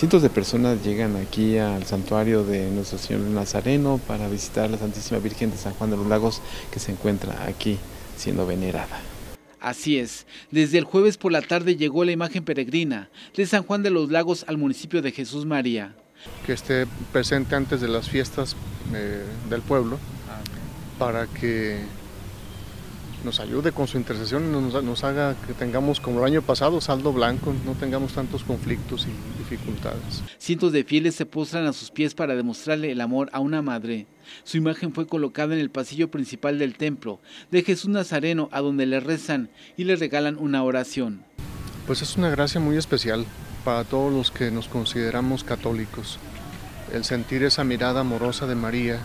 Cientos de personas llegan aquí al santuario de Nuestro Señor Nazareno para visitar la Santísima Virgen de San Juan de los Lagos que se encuentra aquí siendo venerada. Así es, desde el jueves por la tarde llegó la imagen peregrina de San Juan de los Lagos al municipio de Jesús María. Que esté presente antes de las fiestas eh, del pueblo para que nos ayude con su intercesión y nos, nos, haga que tengamos como el año pasado saldo blanco, no tengamos tantos conflictos y dificultades. Cientos de fieles se postran a sus pies para demostrarle el amor a una madre. Su imagen fue colocada en el pasillo principal del templo de Jesús Nazareno, a donde le rezan y le regalan una oración. Pues es una gracia muy especial para todos los que nos consideramos católicos. El sentir esa mirada amorosa de María,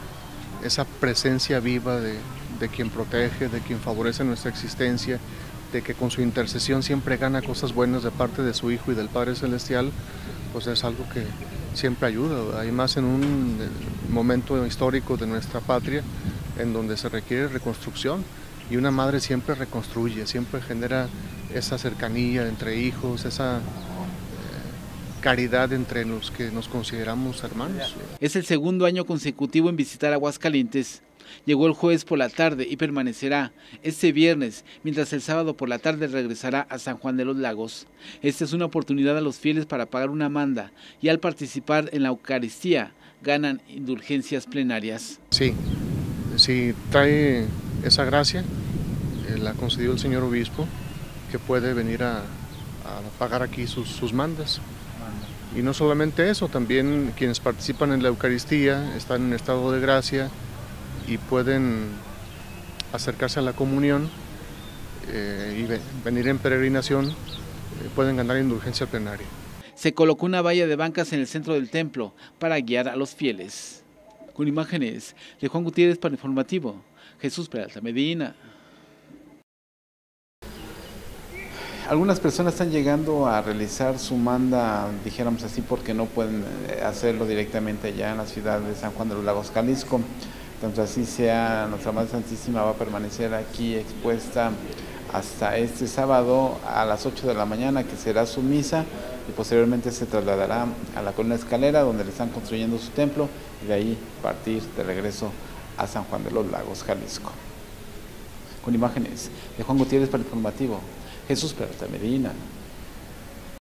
esa presencia viva de, de quien protege, de quien favorece nuestra existencia, de que con su intercesión siempre gana cosas buenas de parte de su Hijo y del Padre Celestial, pues es algo que siempre ayuda. Hay más en un momento histórico de nuestra patria en donde se requiere reconstrucción y una madre siempre reconstruye, siempre genera esa cercanía entre hijos, esa caridad entre los que nos consideramos hermanos. Es el segundo año consecutivo en visitar Aguascalientes. Llegó el jueves por la tarde y permanecerá este viernes, mientras el sábado por la tarde regresará a San Juan de los Lagos. Esta es una oportunidad a los fieles para pagar una manda y al participar en la Eucaristía ganan indulgencias plenarias. Sí, sí, trae esa gracia, eh, la concedió el señor obispo, que puede venir a, a pagar aquí sus, sus mandas. Y no solamente eso, también quienes participan en la Eucaristía están en estado de gracia, y pueden acercarse a la comunión eh, y venir en peregrinación, eh, pueden ganar indulgencia plenaria. Se colocó una valla de bancas en el centro del templo para guiar a los fieles. Con imágenes de Juan Gutiérrez para Informativo, Jesús Peralta Medina. Algunas personas están llegando a realizar su manda, dijéramos así, porque no pueden eh, hacerlo directamente allá en la ciudad de San Juan de los Lagos, Jalisco. Tanto así sea, nuestra Madre Santísima va a permanecer aquí expuesta hasta este sábado a las 8 de la mañana, que será su misa, y posteriormente se trasladará a la colina escalera, donde le están construyendo su templo, y de ahí partir de regreso a San Juan de los Lagos, Jalisco. Con imágenes de Juan Gutiérrez para el informativo, Jesús Peralta Medina.